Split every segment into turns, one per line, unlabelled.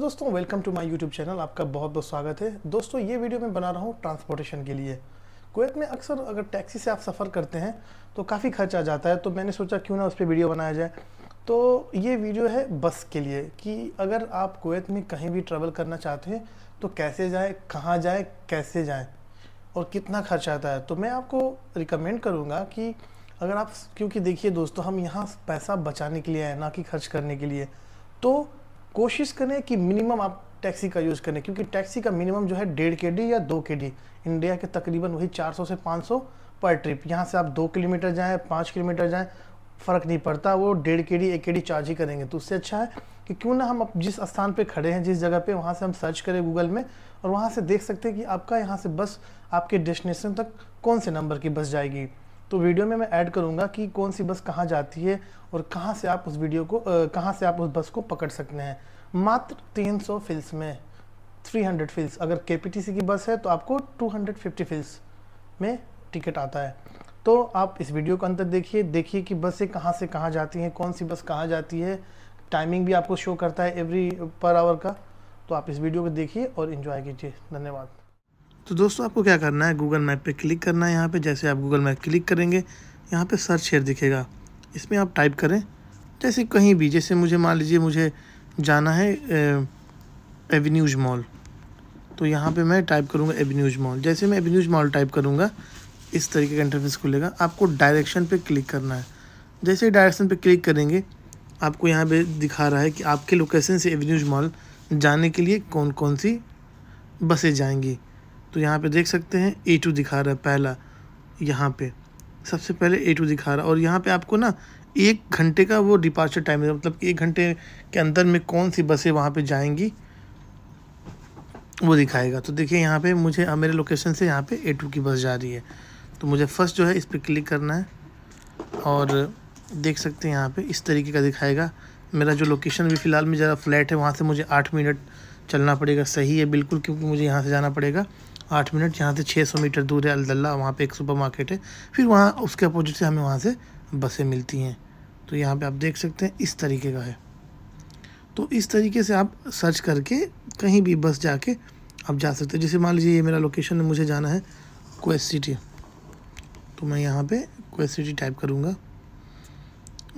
दोस्तों welcome to my YouTube channel आपका बहुत बहुत स्वागत है। दोस्तों, ये वीडियो मैं बना रहा हूँ ट्रांसपोर्टेशन के लिए। कुवैत में अक्सर अगर टैक्सी से आप सफ़र करते हैं तो काफ़ी खर्च आ जाता है। तो मैंने सोचा क्यों ना उस पर वीडियो बनाया जाए। तो ये वीडियो है बस के लिए कि अगर आप कुवैत में कहीं भी ट्रैवल करना चाहते हैं तो कैसे जाए, कहाँ जाए, कैसे जाएँ और कितना खर्च आता है। तो मैं आपको रिकमेंड करूँगा कि अगर आप, क्योंकि देखिए दोस्तों, हम यहाँ पैसा बचाने के लिए आए ना कि खर्च करने के लिए। तो कोशिश करें कि मिनिमम आप टैक्सी का यूज़ करें, क्योंकि टैक्सी का मिनिमम जो है डेढ़ के डी या दो के डी। इंडिया के तकरीबन वही 400 से 500 पर ट्रिप। यहाँ से आप दो किलोमीटर जाएँ, पाँच किलोमीटर जाएँ, फ़र्क नहीं पड़ता, वो डेढ़ के डी, एक के डी चार्ज ही करेंगे। तो उससे अच्छा है कि क्यों ना हम अब जिस स्थान पे खड़े हैं, जिस जगह पे, वहाँ से हम सर्च करें गूगल में और वहाँ से देख सकते हैं कि आपका यहाँ से बस आपके डेस्टिनेशन तक कौन से नंबर की बस जाएगी। तो वीडियो में मैं ऐड करूँगा कि कौन सी बस कहाँ जाती है और कहाँ से आप उस वीडियो को कहाँ से आप उस बस को पकड़ सकते हैं। मात्र 300 फिल्स में 300 फिल्स। अगर के की बस है तो आपको 250 फिल्स में टिकट आता है। तो आप इस वीडियो को अंतर देखिए देखिए कि बसें कहाँ से कहाँ जाती हैं, कौन सी बस कहाँ जाती है। टाइमिंग भी आपको शो करता है एवरी पर आवर का। तो आप इस वीडियो को देखिए और इन्जॉय कीजिए। धन्यवाद। तो दोस्तों आपको क्या करना है? गूगल मैप पे क्लिक करना है यहाँ पे। जैसे आप गूगल मैप क्लिक करेंगे, यहाँ पे सर्च शेयर दिखेगा। इसमें आप टाइप करें, जैसे कहीं भी, जैसे मुझे मान लीजिए मुझे जाना है एवेन्यूज मॉल तो यहाँ पे मैं टाइप करूँगा एवेन्यूज मॉल जैसे मैं एवेन्यूज मॉल टाइप करूँगा, इस तरीके का इंटरफेस खुलेगा। आपको डायरेक्शन पे क्लिक करना है। जैसे डायरेक्शन पे क्लिक करेंगे, आपको यहाँ पे दिखा रहा है कि आपके लोकेशन से एवेन्यूज मॉल जाने के लिए कौन कौन सी बसें जाएँगी। तो यहाँ पे देख सकते हैं ए टू दिखा रहा है पहला, यहाँ पे। सबसे पहले ए टू दिखा रहा है और यहाँ पे आपको ना एक घंटे का वो डिपार्चर टाइम है मतलब एक घंटे के अंदर में कौन सी बसें वहाँ पे जाएँगी, वो दिखाएगा। तो देखिए यहाँ पे मुझे मेरे लोकेशन से यहाँ पे ए टू की बस जा रही है। तो मुझे फ़र्स्ट जो है इस पर क्लिक करना है और देख सकते हैं यहाँ पे इस तरीके का दिखाएगा। मेरा जो लोकेशन भी फ़िलहाल में ज़रा फ्लैट है, वहाँ से मुझे आठ मिनट चलना पड़ेगा। सही है, बिल्कुल, क्योंकि मुझे यहाँ से जाना पड़ेगा। आठ मिनट, यहाँ से छः सौ मीटर दूर है अल्दल्ला, वहाँ पे एक सुपर मार्केट है। फिर वहाँ, उसके अपोजिट से हमें वहाँ से बसें मिलती हैं। तो यहाँ पे आप देख सकते हैं, इस तरीके का है। तो इस तरीके से आप सर्च करके, कहीं भी बस जाके आप जा सकते हैं। जैसे मान लीजिए, ये मेरा लोकेशन है मुझे जाना है क्वेस्ट सिटी तो मैं यहाँ पे क्वेस्ट सिटी टाइप करूँगा।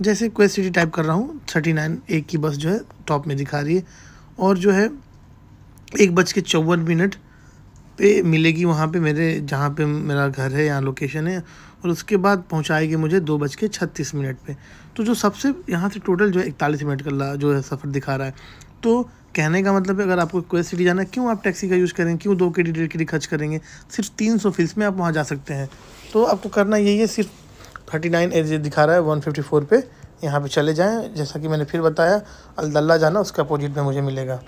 जैसे क्वेस्ट सिटी टाइप कर रहा हूँ, थर्टी नाइन की बस जो है टॉप में दिखा रही है। और जो है, एक बज के चौवन मिनट पे मिलेगी वहाँ पे मेरे, जहाँ पे मेरा घर है, यहाँ लोकेशन है, और उसके बाद पहुँचाएगी मुझे दो बज के छत्तीस मिनट पर तो जो सबसे, यहाँ से टोटल जो है इकतालीस मिनट का जो है सफ़र दिखा रहा है। तो कहने का मतलब है, अगर आपको कोई सिटी जाना है, क्यों आप टैक्सी का यूज़ करेंगे क्यों दो के डी डेढ़ के डी खर्च करेंगे? सिर्फ़ तीन सौ फ़ीस में आप वहाँ जा सकते हैं। तो आपको करना यही है, सिर्फ़ थर्टी नाइन एज दिखा रहा है वन फिफ्टी फोर पे। यहाँ पे चले जाएँ, जैसा कि मैंने फिर बताया अल्दल्ला जाना, उसका अपोजिट में मुझे मिलेगा।